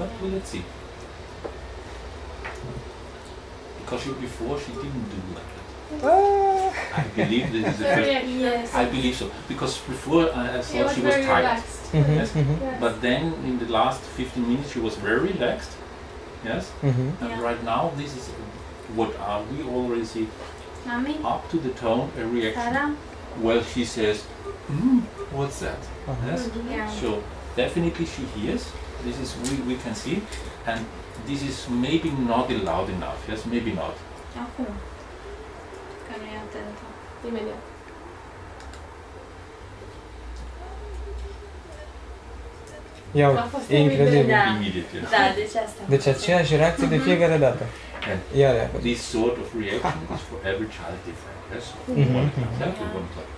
But well, let's see. Because she, before she didn't do like that. Ah. I believe this is the Very first. active. Yes. I believe so because before I, I She thought was she was tired. relaxed. Mhm, Yes. mhm, Yes. But then in the last 15 minutes she was very relaxed. Yes. mhm. And Yeah. right now this is what are we already see Mami, up to the tone a reaction. Sara, Well, she says, mm, "What's that?" Uh-huh. Yes. yeah. So definitely she hears. This is we, we can see, and this is maybe not loud enough. Yes, maybe not. Acum. Că nu e atentă. Imediat. Ia A uite, fost e o incredibil. idee. Da. Immediate. Yes. Da, deci asta. Deci aceeași reacție de fiecare dată. And Iar ea. this sort of reaction is for every child different. Yes. Mhm. One comes out, one comes out.